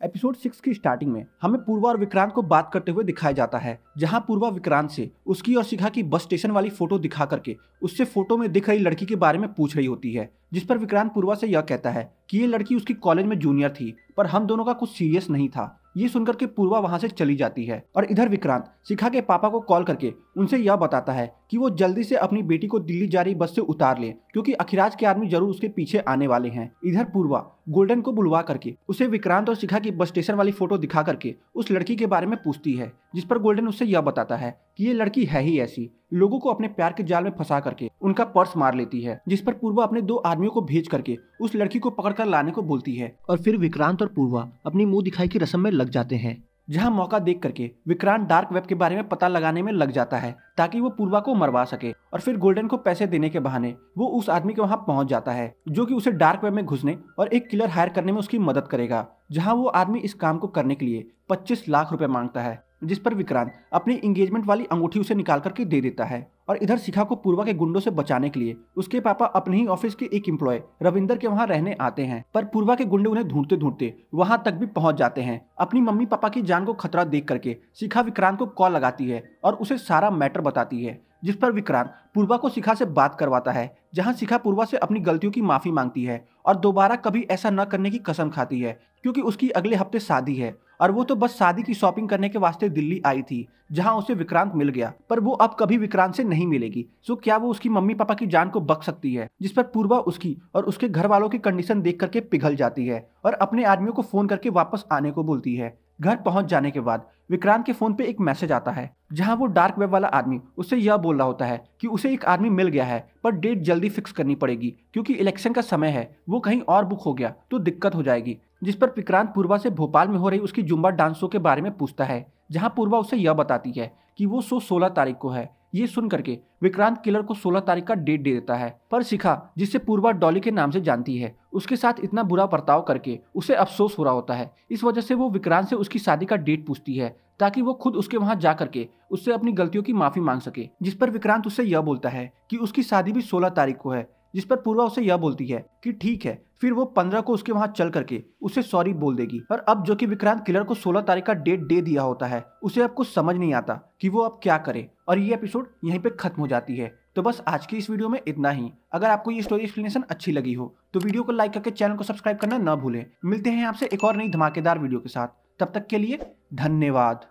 Episode six की starting में हमें पूर्वा और विक्रांत को बात करते हुए दिखाया जाता है, जहाँ पूर्वा विक्रांत से उसकी और शिखा की बस स्टेशन वाली फ़ोटो दिखा करके उससे फ़ोटो में दिख रही लड़की के बारे में पूछ रही होती है, जिस पर विक्रांत पूर्वा से यह कहता है कि ये लड़की उसकी कॉलेज में जूनियर थी, पर हम दोनों का कुछ सीरियस नहीं था। ये सुनकर के पूर्वा वहाँ से चली जाती है और इधर विक्रांत शिखा के पापा को कॉल करके उनसे यह बताता है कि वो जल्दी से अपनी बेटी को दिल्ली जा रही बस से उतार ले, क्योंकि अखिराज के आदमी ज़रूर उसके पीछे आने वाले हैं। इधर पूर्वा गोल्डन को बुलवा करके, उसे विक्रांत और शिखा की बस स्टेशन वाली फ़ोटो दिखा करके उस लड़की के बारे में पूछती है, जिस पर गोल्डन उससे यह बताता है कि ये लड़की है ही ऐसी, लोगों को अपने प्यार के जाल में फंसा करके उनका पर्स मार लेती है, जिस पर पूर्वा अपने दो आदमियों को भेज करके उस लड़की को पकड़ कर लाने को बोलती है, और फिर विक्रांत और पूर्वा अपनी मुँह दिखाई की रस्म में लग जाते हैं। जहाँ मौका देख करके विक्रांत डार्क वेब के बारे में पता लगाने में लग जाता है, ताकि वो पूर्वा को मरवा सके और फिर गोल्डन को पैसे देने के बहाने वो उस आदमी के वहाँ पहुँच जाता है, जो कि उसे डार्क वेब में घुसने और एक किलर हायर करने में उसकी मदद करेगा, जहाँ वो आदमी इस काम को करने के लिए 25 लाख रुपए माँगता है, जिस पर विक्रांत अपनी इंगेजमेंट वाली अंगूठी उसे निकाल करके दे देता है। और इधर शिखा को पूर्वा के गुंडों से बचाने के लिए, उसके पापा अपने ही ऑफ़िस के एक एम्प्लॉय रविंदर के वहाँ रहने आते हैं। पर पूर्वा के गुंडे उन्हें ढूंढते ढूंढते वहाँ तक भी पहुँच जाते हैं। अपनी मम्मी पापा की जान को खतरा देख करके, शिखा विक्रांत को कॉल लगाती है और उसे सारा मैटर बताती है, जिस पर विक्रांत पूर्वा को शिखा से बात करवाता है, जहाँ शिखा पूर्वा से अपनी गलतियों की माफ़ी मांगती है और दोबारा कभी ऐसा न करने की कसम खाती है, क्योंकि उसकी अगले हफ़्ते शादी है। और वो तो बस शादी की शॉपिंग करने के वास्ते दिल्ली आई थी, जहाँ उसे विक्रांत मिल गया। पर वो अब कभी विक्रांत से नहीं मिलेगी। सो क्या वो उसकी मम्मी पापा की जान को बख सकती है, जिस पर पूर्वा उसकी और उसके घर वालों की कंडीशन देख करके पिघल जाती है और अपने आदमियों को फ़ोन करके वापस आने को बोलती है। घर पहुँच जाने के बाद विक्रांत के फ़ोन पे एक मैसेज आता है, जहाँ वो डार्क वेब वाला आदमी उससे यह बोल रहा होता है कि उसे एक आदमी मिल गया है, पर डेट जल्दी फिक्स करनी पड़ेगी, क्योंकि इलेक्शन का समय है, वो कहीं और बुक हो गया तो दिक्कत हो जाएगी। जिस पर विक्रांत पूर्वा से भोपाल में हो रही उसकी जुम्बा डांस शो के बारे में पूछता है, जहाँ पूर्वा उसे यह बताती है कि वो शो 16 तारीख को है। ये सुन करके विक्रांत किलर को 16 तारीख का डेट दे देता है, पर शिखा जिससे पूर्वा डॉली के नाम से जानती है, उसके साथ इतना बुरा बर्ताव करके उसे अफसोस हो रहा होता है। इस वजह से वो विक्रांत से उसकी शादी का डेट पूछती है, ताकि वो खुद उसके वहाँ जा करके उससे अपनी गलतियों की माफ़ी मांग सके, जिस पर विक्रांत उससे यह बोलता है कि उसकी शादी भी सोलह तारीख को है जिस पर पूर्वा उसे यह बोलती है कि ठीक है, फिर वो पंद्रह को उसके वहाँ चल करके उसे सॉरी बोल देगी। और अब जो कि विक्रांत किलर को सोलह तारीख का डेट दे दिया होता है, उसे अब कुछ समझ नहीं आता कि वो अब क्या करे। और ये एपिसोड यहीं पे खत्म हो जाती है। तो बस आज की इस वीडियो में इतना ही। अगर आपको ये स्टोरी एक्सप्लेनेशन अच्छी लगी हो तो वीडियो को लाइक करके चैनल को सब्सक्राइब करना न भूलें। मिलते हैं आपसे एक और नई धमाकेदार वीडियो के साथ। तब तक के लिए धन्यवाद।